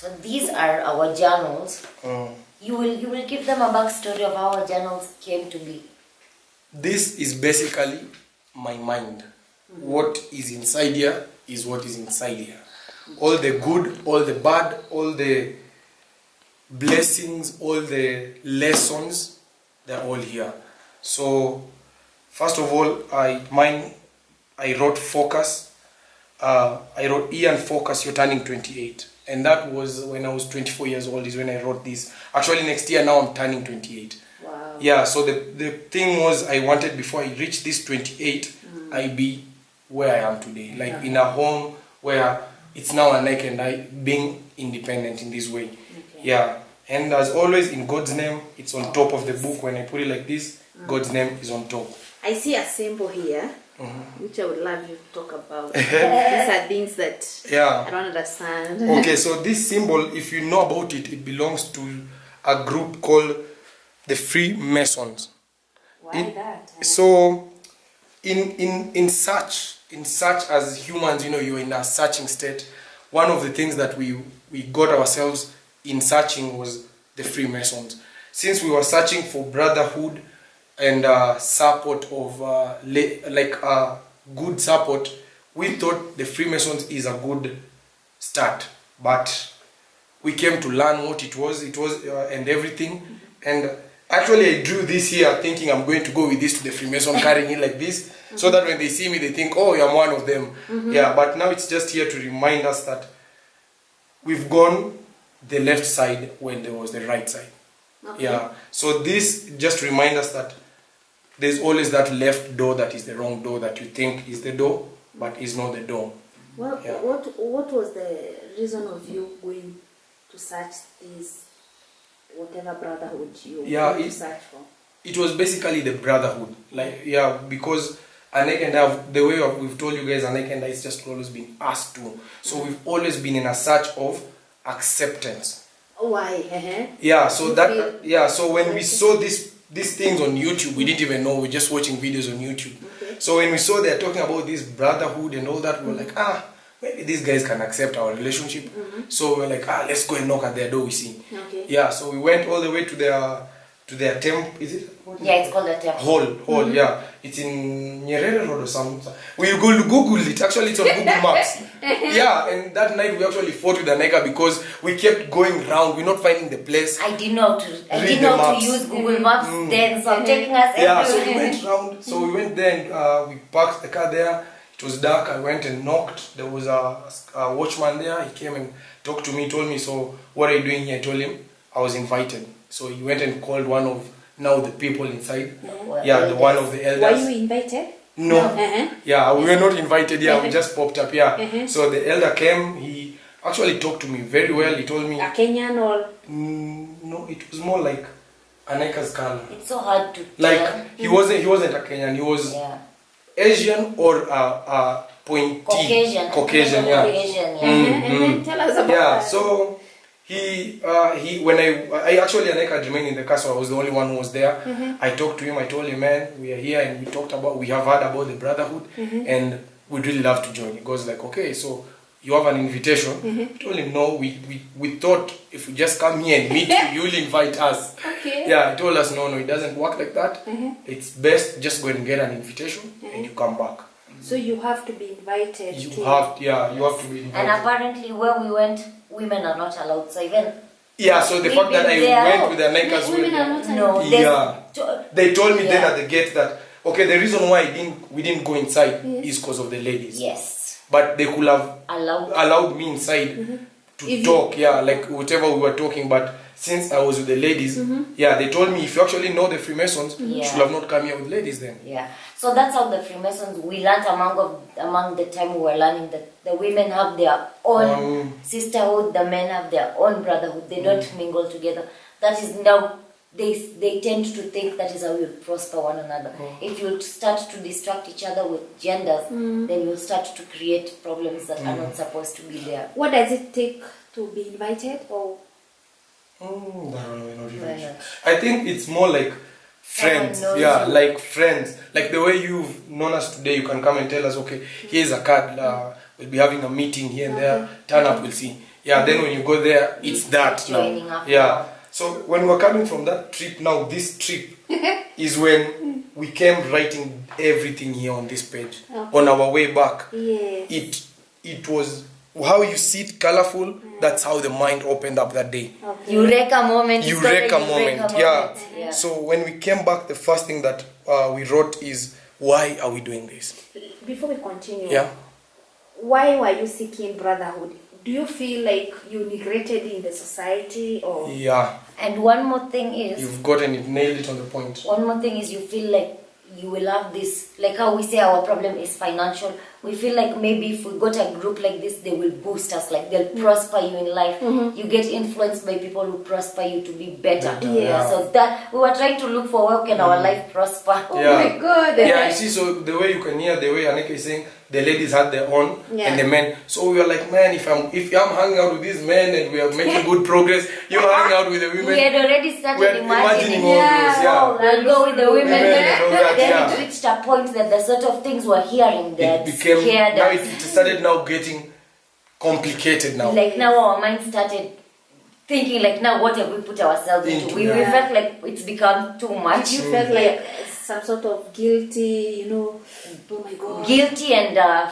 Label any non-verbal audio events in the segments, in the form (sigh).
So these are our journals. Mm. You will you will give them a backstory of how our journals came to be. This is basically my mind. What is inside here is what is inside here. All the good, all the bad, all the blessings, all the lessons, they're all here. So, first of all, I mine, I wrote focus. Uh, I wrote Ian focus. You're turning 28, and that was when I was 24 years old. Is when I wrote this. Actually, next year now I'm turning 28 Wow. yeah so the the thing was i wanted before i reach this 28 mm. i be where i am today. Like in a home where it's now a neck and i being independent in this way. Okay. yeah. And as always in god's name it's on oh. top of the book. When i put it like this mm. god's name is on top. I see a symbol here, Mm-hmm. which I would love you to talk about. (laughs) These are things that Yeah. I don't understand. okay so this symbol if you know about it it belongs to a group called the freemasons Why In- that? so in in in such in such as humans you know you're in a searching state one of the things that we we got ourselves in searching was the freemasons since we were searching for brotherhood and uh, support of uh, like uh, good support we thought the freemasons is a good start. But we came to learn what it was it was uh, and everything. And actually i drew this here thinking i'm going to go with this to the freemason (laughs) carrying it like this. So that when they see me they think oh i'm one of them. Yeah but now it's just here to remind us that we've gone the left side when there was the right side. Okay. yeah. So this just remind us that there's always that left door that is the wrong door that you think is the door but is not the door Well, Yeah. what what was the reason of you going to search this whatever brotherhood you Yeah, it- search for? it was basically the brotherhood like yeah because Anek and I have, the way of, we've told you guys Anek and I is just always been asked to so we've always been in a search of acceptance Why? Uh-huh. yeah so You that feel- yeah so when we saw this these things on youtube we didn't even know we're just watching videos on youtube Okay. so when we saw they're talking about this brotherhood and all that we were like ah maybe these guys can accept our relationship so we're like ah let's go and knock at their door we see Okay. yeah so we went all the way to their to their temple is it Yeah, it's called a temple. hall hall yeah it's in Nyerere Road or something. We go google it. Actually it's on (laughs) google maps. (laughs) Yeah and that night we actually fought with the Aneka because we kept going round. We're not finding the place. I didn't know to I didn't know maps. to use Google Maps then, so taking us yeah so we went round. So we went there and uh, we parked the car there. It was dark. I went and knocked. There was a, a watchman there. He came and talked to me told me so what are you doing here? I told him i was invited. So he went and called one of now the people inside Well, yeah the one of the elders. Were elders you invited? no. Uh-huh. Yeah, we were not invited. Yeah, we just popped up. Yeah. Mhm. So the elder came. He actually talked to me very well. He told me, A Kenyan or mm, no, it was more like Aneka's color. It's so hard to Like tell. he wasn't. He wasn't a Kenyan. He was yeah. Asian or a, a pointy Caucasian. Caucasian. Yeah. Caucasian, yeah. Mm, Uh-huh. mm. Tell us about Yeah. that. So he uh, he when I I actually Aneka had remained in the castle I was the only one who was there. Mm-hmm. I talked to him. I told him, man, we are here and we talked about we have heard about the brotherhood mm-hmm. and we'd really love to join. He goes like, okay, so you have an invitation. Mm-hmm. I told him no. We, we we thought if we just come here and meet you, (laughs) you'll invite us. Okay. Yeah. He told us no, no, it doesn't work like that. It's best just go and get an invitation and you come back. So you have to be invited You to have yeah, you have to be And apparently, where we went, women are not allowed. So even Yeah, so the We've fact that I been there. went with the Nike as Women well. are not no, allowed. there's Yeah. to- They told me then at the gate that okay, the reason why I didn't we didn't go inside is because of the ladies. yes, But they could have allowed. allowed me inside mm-hmm. to If you- talk, yeah, like whatever we were talking. But since I was with the ladies, mm-hmm. yeah, they told me if you actually know the Freemasons, you should have not come here with ladies then. Yeah. So that's how the Freemasons we learnt among of, among the time we were learning that the women have their own Um, sisterhood, the men have their own brotherhood. They don't mm. mingle together. That is now they they tend to think that is how you prosper one another. Oh. If you start to distract each other with genders, mm. then you'll start to create problems that are mm. not supposed to be there. What does it take to be invited or Mm, I don't know, not even sure. I think it's more like friends. Yeah, you. like friends. Like the way you've known us today, you can come and tell us, okay, here's a card. Uh, we'll be having a meeting here and there. Turn up, we'll see. Yeah, then when you go there, it's that now. Yeah. So when we're coming from that trip now, this trip (laughs) is when we came writing everything here on this page. Okay. On our way back, Yes. it it was how you see it colorful. That's how the mind opened up that day. Okay. Eureka moment. it's called a Eureka moment, yeah. yeah. So when we came back, the first thing that uh, we wrote is, why are we doing this? Before we continue, Yeah. why were you seeking brotherhood? Do you feel like you neglected in the society or Yeah. And one more thing is, You've gotten it, nailed it on the point. one more thing is you feel like you will have this, like how we say our problem is financial. We feel like maybe if we got a group like this, they will boost us, like they'll mm-hmm. prosper you in life. Mm-hmm. You get influenced by people who prosper you to be better. Better, Yeah. yeah. So that we were trying to look for where can our mm-hmm. life prosper. Oh Yeah. my god. Yeah, you see, so the way you can hear, the way Anika is saying, the ladies had their own Yeah. and the men. So we were like, man, if I'm if I'm hanging out with these men and we are making good progress, you're (laughs) hanging out with the women. We had already started We're imagining. imagining all those, yeah. Oh, we'll go with the women. Women that, then yeah. it reached a point that the sort of things we're hearing that it became scared now us. it, it started now getting complicated now. Like now our mind started thinking like now what have we put ourselves into? Into, We, we felt like it's become too much. you felt like some sort of guilty, you know. Oh my god. guilty and uh,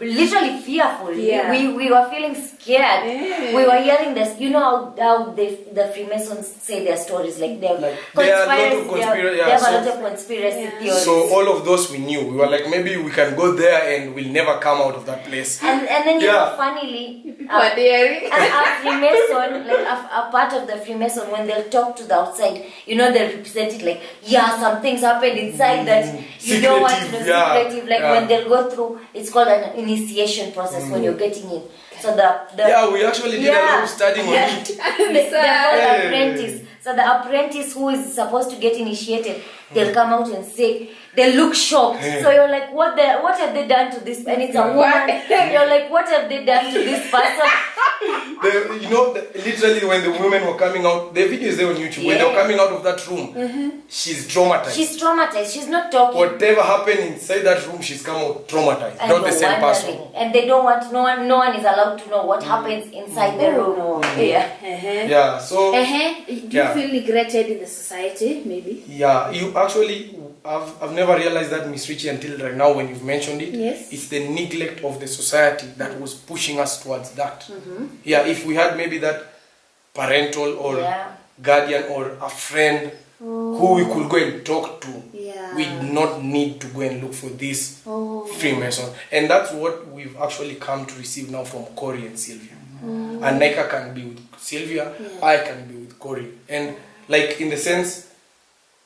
literally fearful. Yeah. We, we were feeling scared. Yeah. We were hearing this. You know how, how the, the Freemasons say their stories like they're Like, there are a lot of conspiracy- they yeah, so- a lot of conspiracy Yeah. theories. So all of those we knew. We were like, maybe we can go there and we'll never come out of that place. and, and then you Yeah. know, funnily, People uh, a, a Freemason, like a, a part of the Freemason, when they'll talk to the outside, you know, they'll represent it like, yeah, some things happened inside that mm. you don't want to know, Secretive, yeah, secretive. Like yeah. when they'll go through, it's called an initiation process when you're mm. getting in. So the, the Yeah, we actually did a lot of studying on it. (laughs) they, they're called Hey. apprentice. So the apprentice who is supposed to get initiated, they'll hmm. come out and say, they look shocked. Hey. So you're like, what the, what have they done to this? And it's a woman. you're like, what have they done to this person? The, you know, the, literally when the women were coming out, the video is there on YouTube. When they were coming out of that room, she's traumatized. She's traumatized. She's not talking. Whatever happened inside that room, she's come out traumatized. and not the you're same person. And they don't want no one. No one is allowed to know what happens inside the room. no. Yeah. Uh-huh. Yeah. So Uh-huh. Do you Yeah. feel neglected in the society, maybe? yeah, you actually, I've, I've never realized that, Miss Reche, until right now when you've mentioned it. Yes. It's the neglect of the society that was pushing us towards that. Mm-hmm. Yeah. If we had maybe that parental or Yeah. guardian or a friend who we could go and talk to, Yeah. we did not need to go and look for this Oh. Freemason. And that's what we've actually come to receive now from Corey and Sylvia. And Nika can be with Sylvia, Yeah. I can be with Corey. And like in the sense,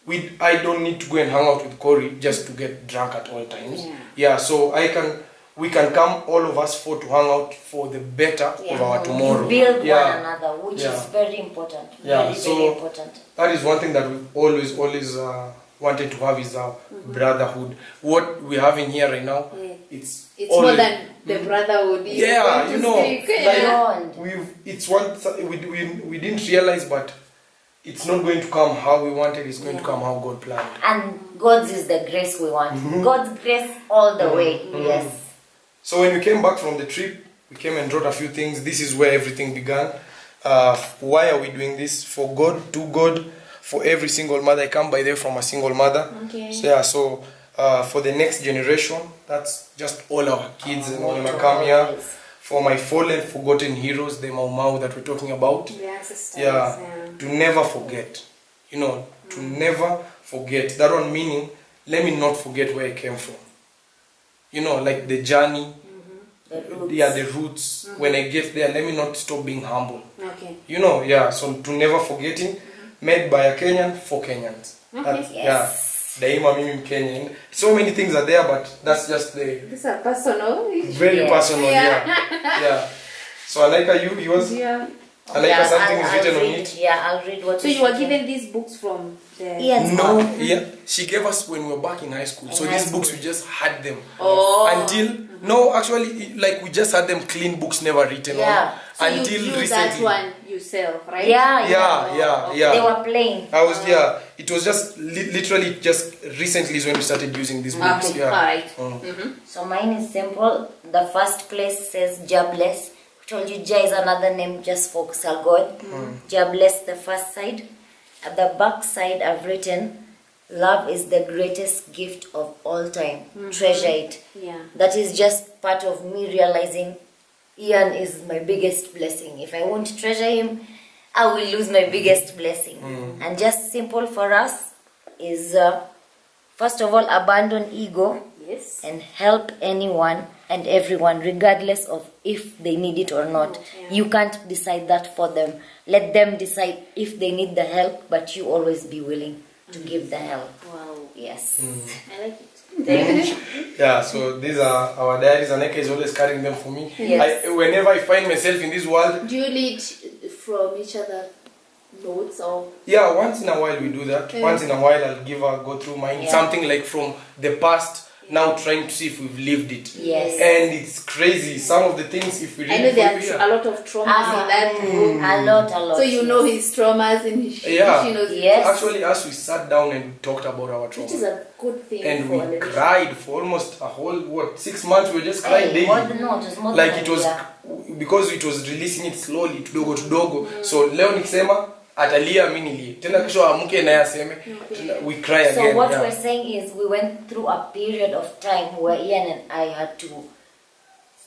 we I don't need to go and hang out with Corey just to get drunk at all times. Yeah. yeah so I can we can come all of us four to hang out for the better of our tomorrow. You build yeah. one another, which Yeah. is very important. Yeah, Very, so- very important. That is one thing that we've always, always uh, wanted to have is our brotherhood. What we're having here right now, Mm-hmm. Yeah. it's It's more than the brotherhood. you Yeah, you know, like- We've, it's one we, we, we didn't realize, but it's not going to come how we wanted. It's going to come how God planned. And God's is the grace we want. Mm-hmm. God's grace all the way. Yes. So when we came back from the trip, we came and wrote a few things. This is where everything began. Uh, why are we doing this? For God, to God, for every single mother. I come by there from a single mother. Okay. So yeah, so uh, for the next generation, that's just all our kids and all gonna come here. For my fallen, forgotten heroes, the Mau Mau that we're talking about. The. Yeah, yeah. to never forget. You know, to mm. never forget. That one meaning, let me not forget where I came from. You know, like the journey, mm-hmm. The roots. yeah, the roots. Mm-hmm. When I get there, let me not stop being humble. Okay. You know, yeah. So to never forgetting, mm-hmm. made by a Kenyan for Kenyans. That's, Yes. Yeah. Daima mimi Kenyan. So many things are there, but that's just the These are personal. very Yeah. personal. Yeah. yeah. So Alaika, you yours. Yeah. Alaika, Yeah, something I'll- is written I'll on it. Yeah, I'll read what So you were given these books from the. Yes. No, ma'am. yeah, she gave us when we were back in high school. so In these high books we just had them Oh. until mm-hmm. no, actually, like we just had them clean books, never written Yeah. So on until you used recently. that one yourself, right? Yeah, Yeah, yeah, yeah. They were playing. I was uh-huh. yeah. It was just li- literally just recently is when we started using these books. Okay, Yeah. alright. Mm. So mine is simple. The first place says Jah bless, I told you Jah is another name just for God. Mm-hmm. Jah bless the first side. At the back side, I've written, Love is the greatest gift of all time. Mm-hmm. Treasure it. Yeah. That is just part of me realizing Ian is my biggest blessing. If I won't treasure him, I will lose my biggest blessing. And just simple for us is uh, first of all, abandon ego Yes. and help anyone and everyone regardless of if they need it or not Yeah. you can't decide that for them let them decide if they need the help but you always be willing to give the help Wow. Yes mm. I like it. (laughs) Yeah, so these are our diaries, and Eke is always carrying them for me. Yes. I, whenever I find myself in this world, Do you lead from each other notes or yeah, once in a while we do that. Yeah. Once in a while, I'll give her go through mine, Yeah. something like from the past. Now trying to see if we've lived it. Yes. And it's crazy. Some of the things, if we I read know there are you, a lot of traumas Ah, in that book. a lot a lot So you know his traumas and his Yeah. she knows his Yes. Actually, as we sat down and talked about our trauma. Which is a good thing and for we a cried for almost a whole what six months. We were just crying Hey, daily. more than, no, it was more like than it was year. because it was releasing it slowly tudogo tudogo so leo nikisema atalia mi nilie tena kesho amke naye aseme we cry So again what yeah. we're saying is we went through a period of time where Ian and I had to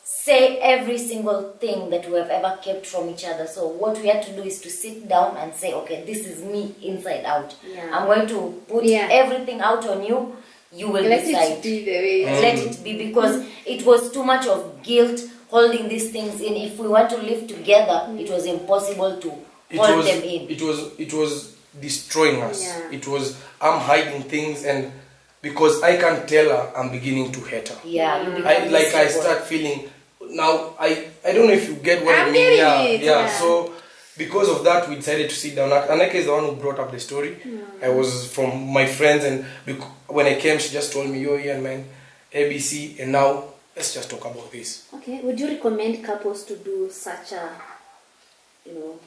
say every single thing that we have ever kept from each other. So what we had to do is to sit down and say, okay, this is me inside out. Yeah. I'm going to put Yeah. everything out on you. You will Let decide. it be the way. it is. Let it be because it was too much of guilt holding these things in. If we want to live together, it was impossible to it hold was them in. it was it was destroying us Yeah. it was i'm hiding things and because i can't tell her i'm beginning to hate her yeah, you mm. become I, like I start feeling now. I I don't know if you get what i I'm mean. Yeah, it, yeah, yeah. So because of that, we decided to sit down. Aneka is the one who brought up the story. Mm. I was from my friends, and when I came, she just told me, "Yo, Ian, man, ABC," and now let's just talk about this. Okay. Would you recommend couples to do such a, you know,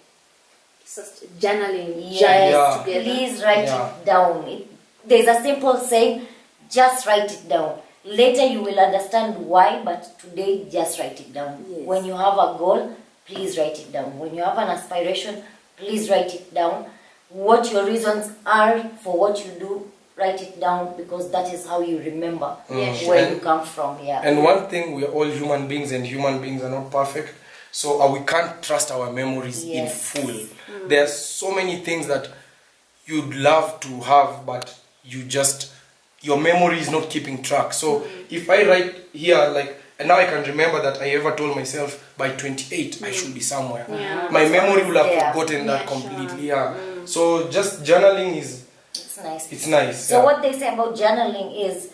such journaling Yes, Yeah. together? please write Yeah. it down. It, there's a simple saying, just write it down. Later you will understand why, but today just write it down. Yes. When you have a goal, please write it down. When you have an aspiration, please write it down. What your reasons are for what you do, write it down because that is how you remember Mm. where And- you come from. Yeah. And one thing, we are all human beings, and human beings are not perfect. So uh, we can't trust our memories in Yes. full. Mm. There's so many things that you'd love to have, but you just your memory is not keeping track. So mm. if I write here, like, and now I can remember that I ever told myself by 28 I should be mm. somewhere. Yeah. My memory will have Yeah. forgotten that Yeah, sure. completely. Yeah. So just journaling is it's nice. it's nice. So yeah. what they say about journaling is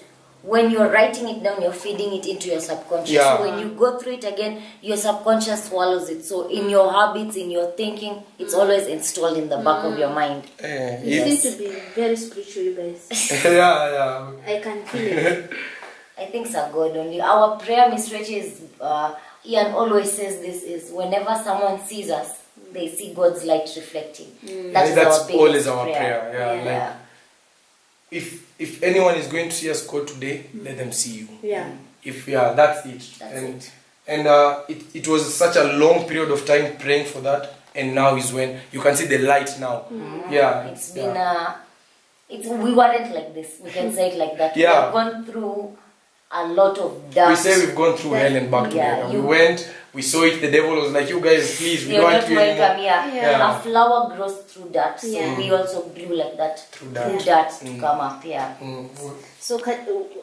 when you're writing it down, you're feeding it into your subconscious. Yeah. So when you go through it again, your subconscious swallows it. So in your habits, in your thinking, it's always installed in the back of your mind. Eh, You yes. seem to be very spiritual, you guys. (laughs) (laughs) yeah, yeah. I can feel it. (laughs) I think so God only. Our prayer, Miss Rachel, is uh, Ian always says this is whenever someone sees us, they see God's light reflecting. That is That's our biggest always our prayer. prayer. Yeah, Yeah. like if if anyone is going to see us go today, let them see you. Yeah. If yeah, that's it. That's and it. and uh, it it was such a long period of time praying for that, and now is when you can see the light now. Yeah, It's been yeah. uh, it's we weren't like this. We can say it like that. Yeah. We've gone through a lot of doubt. We say we've gone through hell and back Yeah, together. We went, we saw it. The devil was like, "You guys, please, we You're don't not want you welcome anymore." here. Yeah. A flower grows through that. So Yeah. we also grew like that. Through that. that to come up. Yeah. Mm. So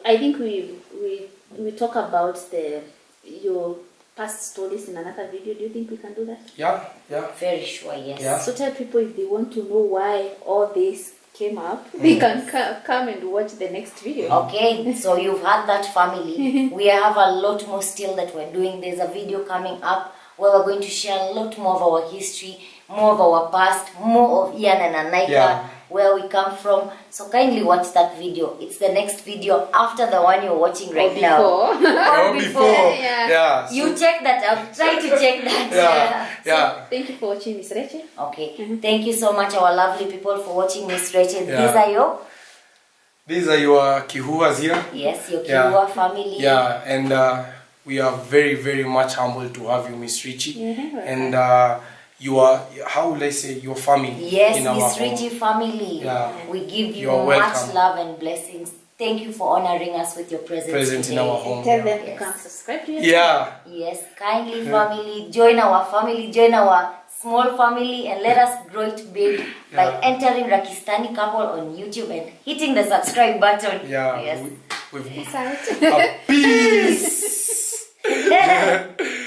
I think we we we talk about the your past stories in another video. Do you think we can do that? Yeah, yeah. Very sure. Yes. Yeah. So tell people if they want to know why all this came up, they can ca- come and watch the next video. Okay, so you've had that family. (laughs) We have a lot more still that we're doing. There's a video coming up where we're going to share a lot more of our history, more of our past, more of Ian and Anaika, Yeah. Where we come from. So kindly watch that video. It's the next video after the one you're watching right Or now. before. (laughs) Oh, before, Yeah. yeah. so- You check that. I'll try to check that. (laughs) yeah, yeah. Thank you for watching, Miss Rachel. Okay. Thank you so much, our lovely people, for watching Miss Rachel. Yeah. These are your These are your kihuas here. yes, your Yeah. Family. Yeah, and uh, we are very very much humbled to have you, Miss Reche, Mhm, and uh, you are how will I say your family Yes, in our Miss home. Richie family. Yeah. We give you You're much love and blessings. Thank you for honoring us with your presence. Presence in today. our home. Tell yeah. them Yes. to come subscribe to your Yeah. Yes, kindly family, join our family, join our small family, and let us grow it big by entering Rakistani couple on YouTube and hitting the subscribe button. Yeah, Yes. we, we've channel. a peace. (laughs) (laughs)